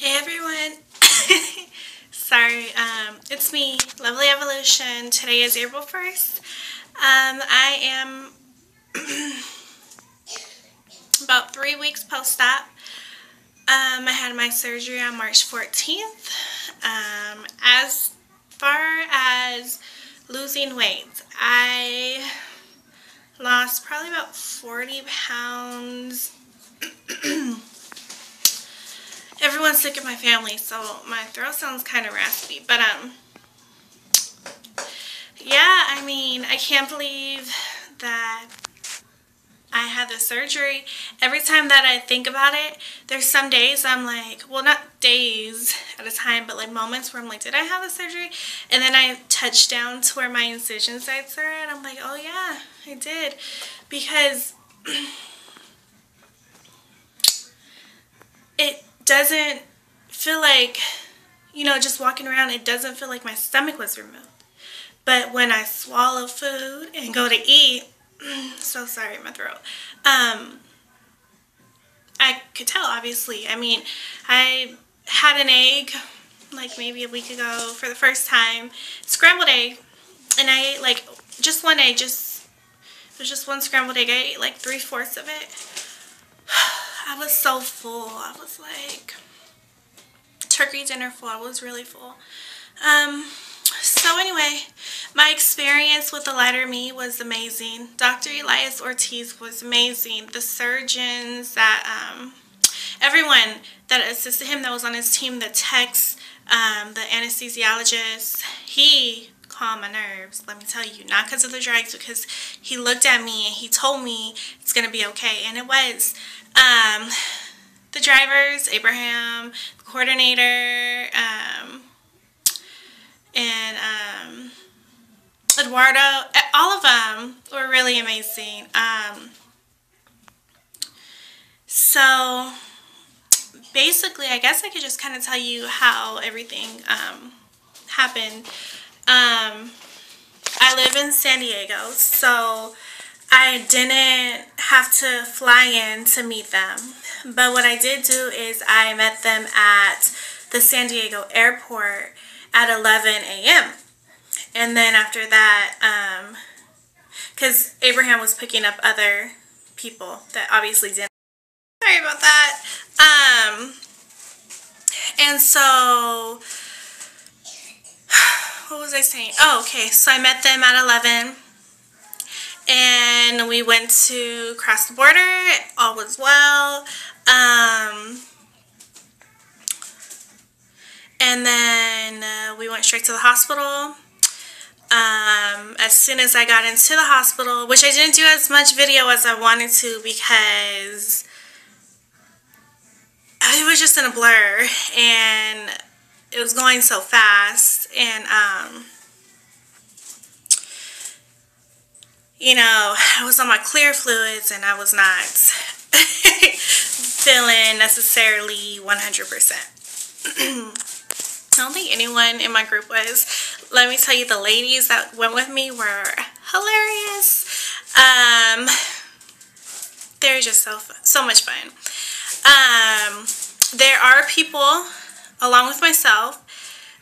Hey everyone. Sorry, um, it's me, Lovely Evolution. Today is April 1st. Um, I am about three weeks post-op. Um, I had my surgery on March 14th. Um, as far as losing weight, I lost probably about 40 pounds everyone's sick in my family, so my throat sounds kind of raspy. But, um, yeah, I mean, I can't believe that I had the surgery. Every time that I think about it, there's some days I'm like, well, not days at a time, but like moments where I'm like, did I have the surgery? And then I touch down to where my incision sites are and I'm like, oh yeah, I did. Because it doesn't feel like, you know, just walking around, it doesn't feel like my stomach was removed. But when I swallow food and go to eat, so sorry, my throat, um, I could tell, obviously. I mean, I had an egg like maybe a week ago for the first time, scrambled egg, and I ate like just one egg, just, it was just one scrambled egg. I ate like three-fourths of it. I was so full. I was like, turkey dinner full. I was really full. Um, so anyway, my experience with the lighter me was amazing. Dr. Elias Ortiz was amazing. The surgeons that, um, everyone that assisted him that was on his team, the techs, um, the anesthesiologist, he calm my nerves, let me tell you. Not because of the drugs, because he looked at me and he told me it's going to be okay. And it was. Um, the drivers, Abraham, the coordinator, um, and um, Eduardo, all of them were really amazing. Um, so basically, I guess I could just kind of tell you how everything um, happened. Um, I live in San Diego, so I didn't have to fly in to meet them. But what I did do is I met them at the San Diego airport at 11 a.m. And then after that, because um, Abraham was picking up other people that obviously didn't. Sorry about that. Um, and so, what was I saying? Oh, okay. So I met them at 11 and we went to cross the border. All was well. Um, and then uh, we went straight to the hospital. Um, as soon as I got into the hospital, which I didn't do as much video as I wanted to because it was just in a blur and it was going so fast and um, you know, I was on my clear fluids and I was not feeling necessarily 100%. I don't think anyone in my group was. Let me tell you, the ladies that went with me were hilarious. Um, they're just so so much fun. Um, there are people, along with myself,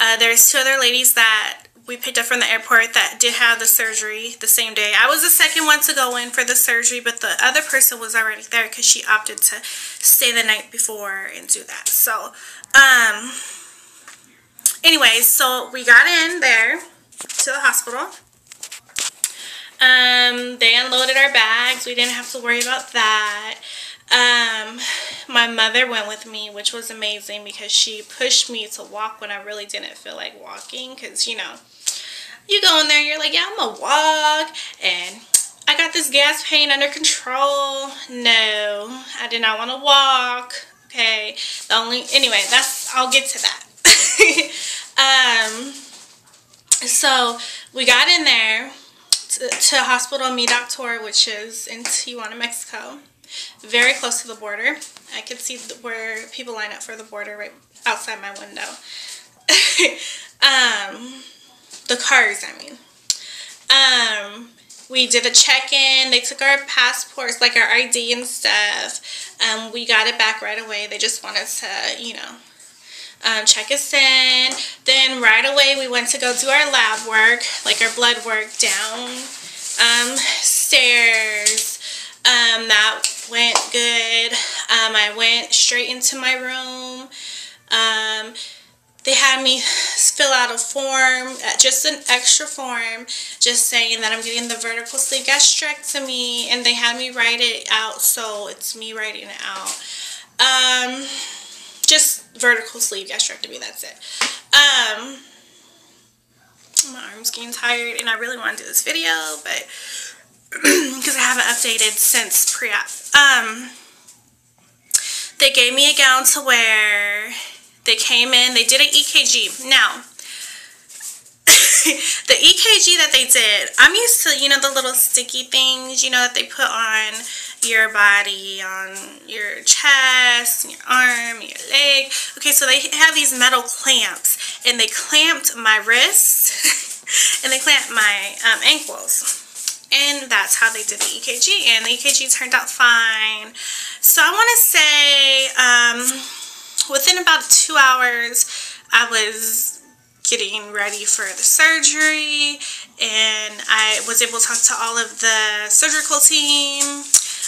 uh, there's two other ladies that we picked up from the airport that did have the surgery the same day. I was the second one to go in for the surgery, but the other person was already there because she opted to stay the night before and do that. So, um, anyway, so we got in there to the hospital. Um, they unloaded our bags. We didn't have to worry about that. Um, my mother went with me, which was amazing because she pushed me to walk when I really didn't feel like walking because, you know, you go in there, you're like, yeah, I'm gonna walk, and I got this gas pain under control. No, I did not want to walk. Okay, the only, anyway, that's, I'll get to that. um, so we got in there to, to Hospital Mi Doctor, which is in Tijuana, Mexico. Very close to the border. I could see where people line up for the border right outside my window. um, the cars, I mean. Um, we did a check-in. They took our passports, like our ID and stuff. Um, we got it back right away. They just wanted to, you know, um, check us in. Then right away we went to go do our lab work, like our blood work down um, stairs. Um, that went good. Um, I went straight into my room. Um, they had me fill out a form, uh, just an extra form, just saying that I'm getting the vertical sleeve gastrectomy, and they had me write it out, so it's me writing it out. Um, just vertical sleeve gastrectomy, that's it. Um, my arm's getting tired, and I really want to do this video, but because I haven't updated since pre-op. Um, they gave me a gown to wear they came in, they did an EKG. Now, the EKG that they did, I'm used to, you know, the little sticky things, you know, that they put on your body, on your chest, your arm, your leg. Okay, so they have these metal clamps, and they clamped my wrist, and they clamped my um, ankles. And that's how they did the EKG, and the EKG turned out fine. So I want to say, um, within about two hours, I was getting ready for the surgery and I was able to talk to all of the surgical team.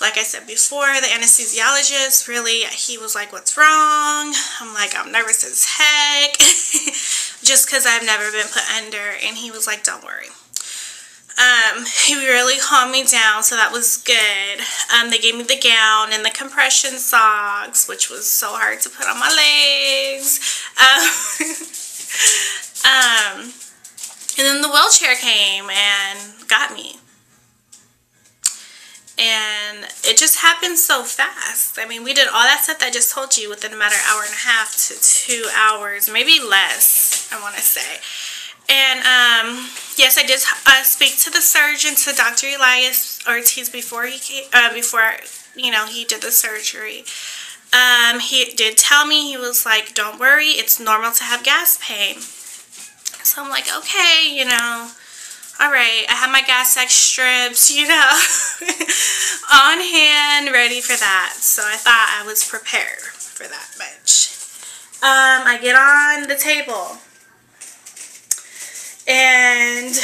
Like I said before, the anesthesiologist, really, he was like, what's wrong? I'm like, I'm nervous as heck. Just because I've never been put under. And he was like, don't worry. Um, he really calmed me down, so that was good. Um, they gave me the gown and the compression socks, which was so hard to put on my legs. Um, um, and then the wheelchair came and got me. And it just happened so fast. I mean, we did all that stuff that I just told you within a matter of hour and a half to two hours, maybe less, I want to say. And um, yes, I did uh, speak to the surgeon, to Dr. Elias Ortiz before he came, uh, before you know he did the surgery. Um, he did tell me he was like, "Don't worry, it's normal to have gas pain." So I'm like, okay, you know, all right. I have my Gas-X strips, you know, on hand, ready for that. So I thought I was prepared for that much. Um, I get on the table and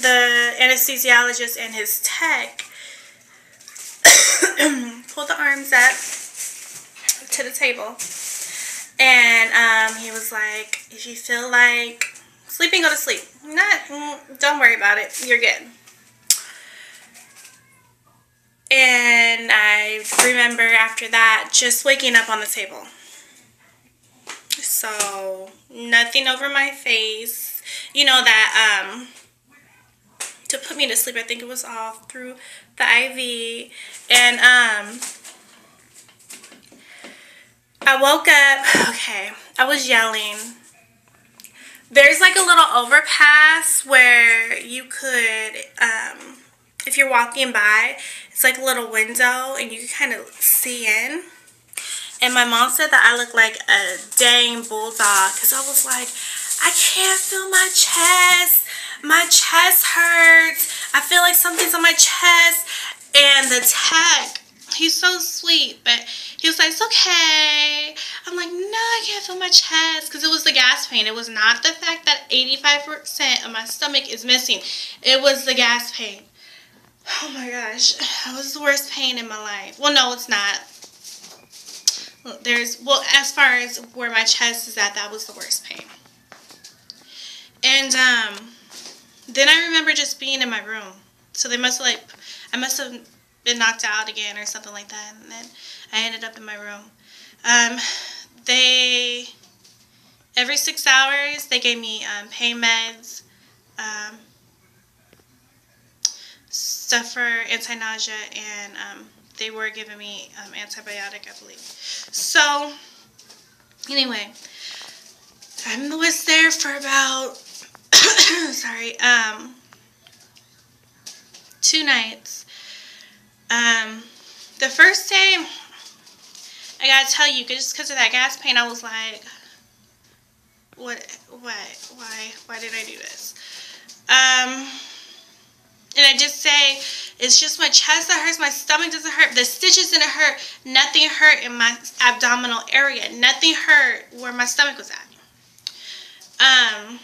the anesthesiologist and his tech pulled the arms up to the table. And um, he was like if you feel like sleeping go to sleep. Not don't worry about it. You're good. And I remember after that just waking up on the table. So nothing over my face you know, that um, to put me to sleep. I think it was all through the IV. And um, I woke up, okay, I was yelling. There's like a little overpass where you could, um, if you're walking by, it's like a little window and you can kind of see in. And my mom said that I look like a dang bulldog because I was like, I can't feel my chest. My chest hurts. I feel like something's on my chest. And the tech, he's so sweet, but he was like, it's okay. I'm like, no, I can't feel my chest because it was the gas pain. It was not the fact that 85% of my stomach is missing. It was the gas pain. Oh my gosh, that was the worst pain in my life. Well, no, it's not. There's, well, as far as where my chest is at, that was the worst pain. And um, then I remember just being in my room. So they must like, I must have been knocked out again or something like that. And then I ended up in my room. Um, they, every six hours, they gave me um, pain meds, um, stuff for anti-nausea, and um, they were giving me um, antibiotic, I believe. So, anyway, I was there for about sorry, um, two nights. Um, the first day, I gotta tell you, just because of that gas pain, I was like, what, what, why, why did I do this? Um, and I just say, it's just my chest that hurts, my stomach doesn't hurt, the stitches didn't hurt, nothing hurt in my abdominal area, nothing hurt where my stomach was at. Um,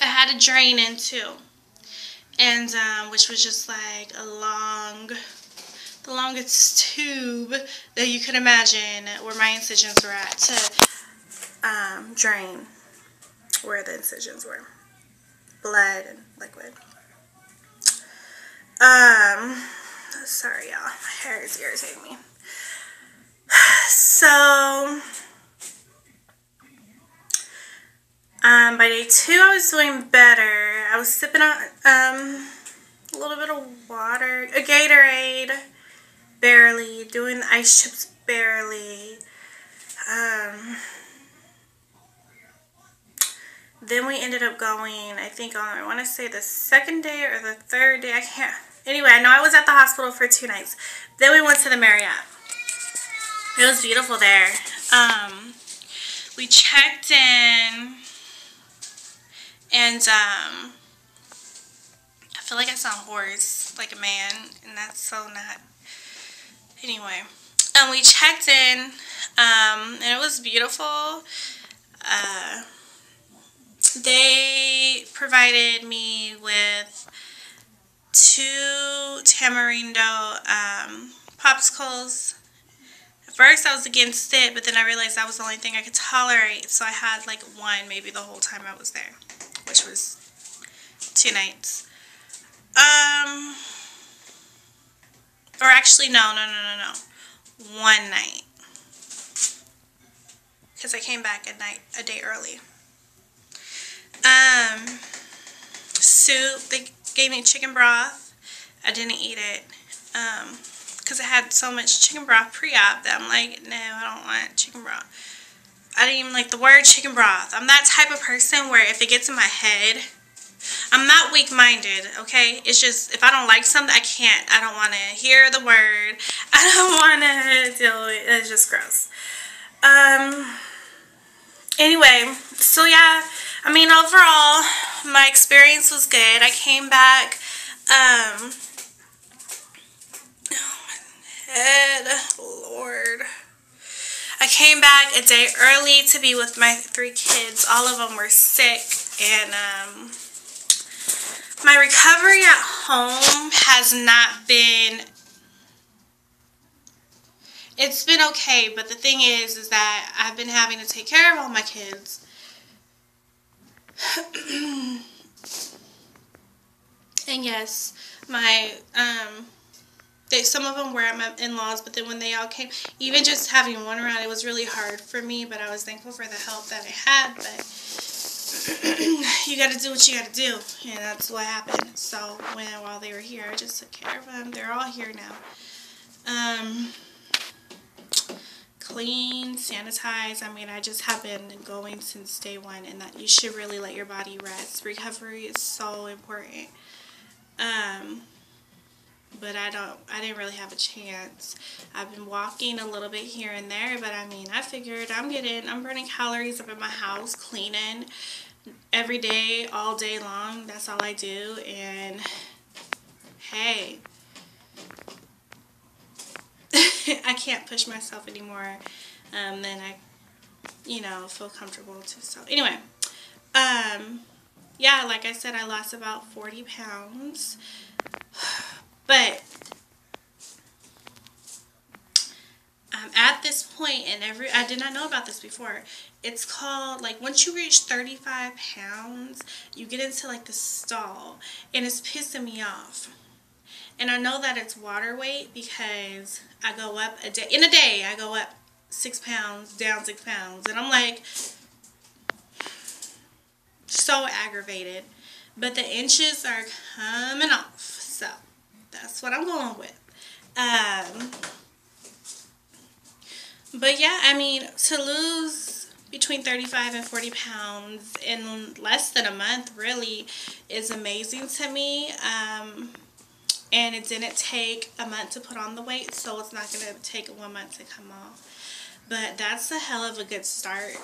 I had a drain in too. And, um, which was just like a long, the longest tube that you could imagine where my incisions were at to um, drain where the incisions were. Blood and liquid. Um, sorry y'all, my hair is irritating me. So, um, by day two, I was doing better. I was sipping on um, a little bit of water, a Gatorade, barely, doing the ice chips barely. Um, then we ended up going, I think on, I want to say the second day or the third day, I can't, anyway, I know I was at the hospital for two nights. Then we went to the Marriott. It was beautiful there. Um, we checked in and um, I feel like I sound hoarse, like a man, and that's so not. Anyway, and we checked in, um, and it was beautiful. Uh, they provided me with two tamarindo um, popsicles. At first I was against it, but then I realized that was the only thing I could tolerate, so I had like one maybe the whole time I was there which was two nights. Um, or actually, no, no, no, no, no. One night. Because I came back a night, a day early. Um, soup, they gave me chicken broth. I didn't eat it. Um, because I had so much chicken broth pre-op that I'm like, no, I don't want chicken broth. I didn't even like the word chicken broth. I'm that type of person where if it gets in my head, I'm not weak-minded, okay? It's just, if I don't like something, I can't. I don't want to hear the word. I don't want to deal with it. It's just gross. Um, anyway, so yeah, I mean, overall, my experience was good. I came back, um, oh, my head, Lord. I came back a day early to be with my three kids. All of them were sick and um, my recovery at home has not been it's been okay but the thing is is that I've been having to take care of all my kids and yes my um they, some of them were at my in-laws, but then when they all came, even just having one around, it was really hard for me, but I was thankful for the help that I had, but you got to do what you got to do, and that's what happened. So when while they were here, I just took care of them. They're all here now. Um, clean, sanitize. I mean, I just have been going since day one, and that you should really let your body rest. Recovery is so important. Um, but I don't I didn't really have a chance. I've been walking a little bit here and there, but I mean, I figured I'm getting I'm burning calories up in my house, cleaning every day, all day long. That's all I do and hey, I can't push myself anymore um, then I, you know, feel comfortable to. So anyway, um, yeah, like I said, I lost about 40 pounds. But um, at this point, and every I did not know about this before. It's called like once you reach 35 pounds, you get into like the stall, and it's pissing me off. And I know that it's water weight because I go up a day in a day. I go up six pounds, down six pounds, and I'm like so aggravated. But the inches are coming off, so that's what I'm going with. Um, but yeah, I mean, to lose between 35 and 40 pounds in less than a month really is amazing to me. Um, and it didn't take a month to put on the weight, so it's not going to take one month to come off. But that's a hell of a good start,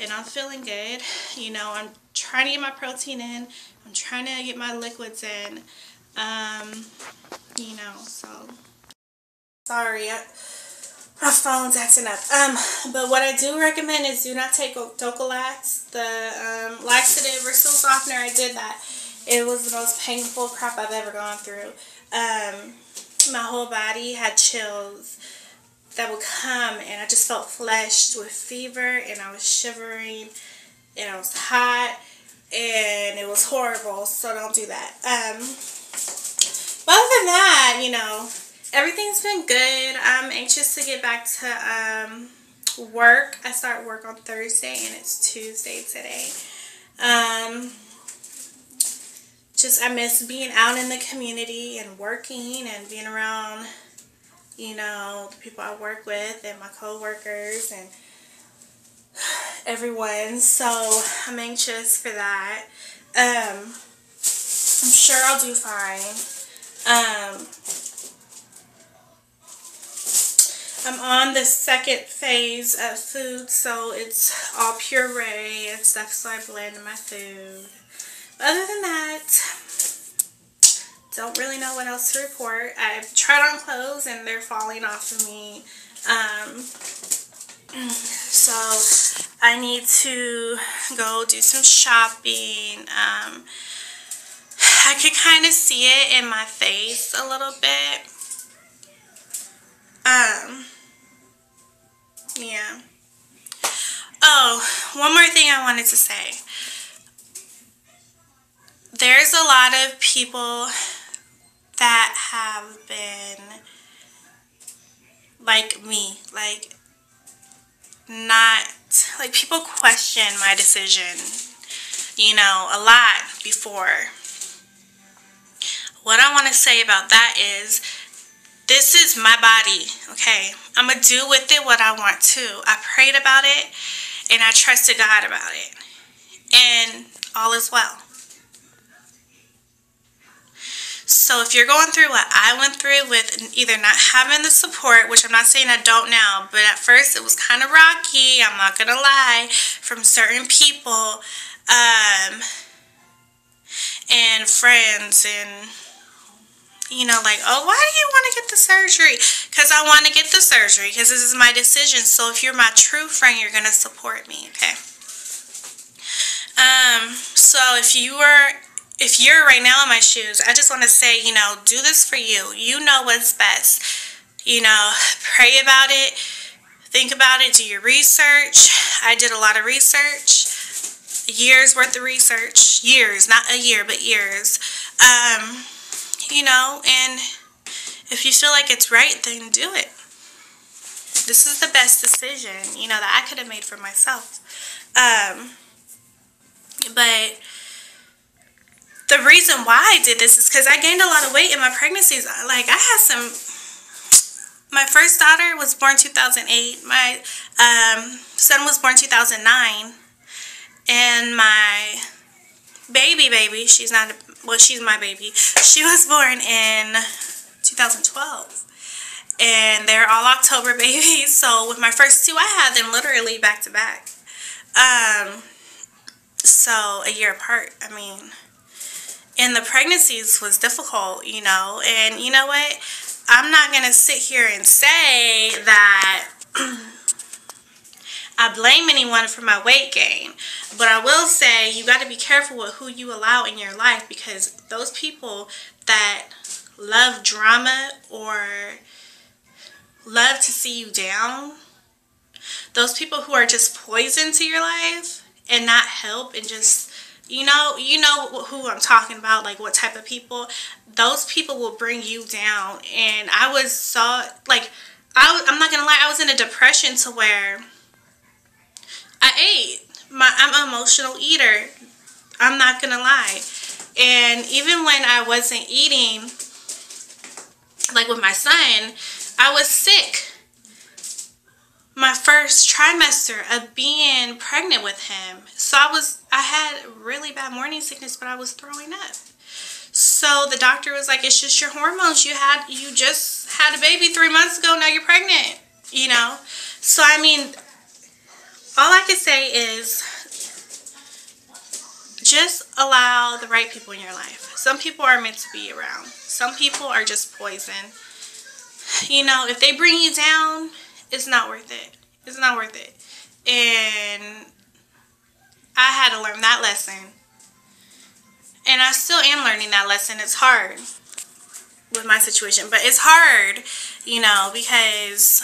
and I'm feeling good. You know, I'm trying to get my protein in. I'm trying to get my liquids in. Um, you know, so sorry. I, My phone's acting up. Um, but what I do recommend is do not take Dulcolax, the um, laxative or stool softener. I did that. It was the most painful crap I've ever gone through. Um, my whole body had chills that would come and I just felt flushed with fever and I was shivering and I was hot and it was horrible so don't do that um but other than that you know everything's been good I'm anxious to get back to um work I start work on Thursday and it's Tuesday today um just I miss being out in the community and working and being around you know, the people I work with and my co-workers and everyone. So I'm anxious for that. Um, I'm sure I'll do fine. Um, I'm on the second phase of food, so it's all puree and stuff, so I blend my food. Other than that, don't really know what else to report. I've tried on clothes and they're falling off of me. Um, so I need to go do some shopping. Um, I could kind of see it in my face a little bit. Um, yeah. Oh, one more thing I wanted to say. There's a lot of people that have been like me, like not like people question my decision, you know, a lot before. What I want to say about that is this is my body, okay? I'm going to do with it what I want to. I prayed about it and I trusted God about it. And all is well. So if you're going through what I went through with either not having the support, which I'm not saying I don't now, but at first it was kind of rocky, I'm not going to lie, from certain people um, and friends and you know, like, oh, why do you want to get the surgery? Because I want to get the surgery because this is my decision. So if you're my true friend, you're going to support me, okay? Um, so if you are if you're right now in my shoes, I just want to say, you know, do this for you. You know what's best. You know, pray about it, think about it, do your research. I did a lot of research, years worth of research, years, not a year, but years. Um, you know, and if you feel like it's right, then do it. This is the best decision, you know, that I could have made for myself. Um, but the reason why I did this is because I gained a lot of weight in my pregnancies. Like I had some. My first daughter was born 2008. My um, son was born 2009, and my baby baby, she's not. Well, she's my baby. She was born in 2012 and they're all October babies. So with my first two, I had them literally back to back. Um, so a year apart. I mean, and the pregnancies was difficult, you know. And you know what? I'm not going to sit here and say that I blame anyone for my weight gain. But I will say you got to be careful with who you allow in your life because those people that love drama or love to see you down, those people who are just poison to your life and not help and just you know you know who i'm talking about like what type of people those people will bring you down and i was so like I, i'm not gonna lie i was in a depression to where i ate my i'm an emotional eater i'm not gonna lie and even when i wasn't eating like with my son i was sick my first trimester of being pregnant with him. So I was, I had really bad morning sickness, but I was throwing up. So the doctor was like, it's just your hormones. You had, you just had a baby three months ago. Now you're pregnant, you know? So, I mean, all I can say is just allow the right people in your life. Some people are meant to be around. Some people are just poison. You know, if they bring you down, it's not worth it. It's not worth it. And I had to learn that lesson. And I still am learning that lesson. It's hard with my situation, but it's hard, you know, because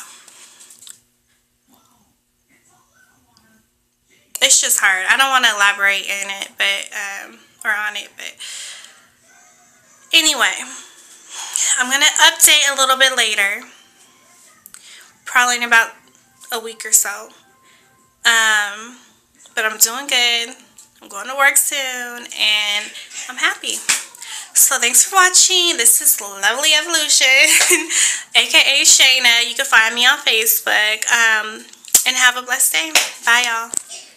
it's just hard. I don't want to elaborate in it, but um, or on it, but anyway, I'm gonna update a little bit later, probably in about a week or so. Um, but I'm doing good. I'm going to work soon, and I'm happy. So thanks for watching. This is Lovely Evolution, aka Shayna. You can find me on Facebook. Um, and have a blessed day. Bye, y'all.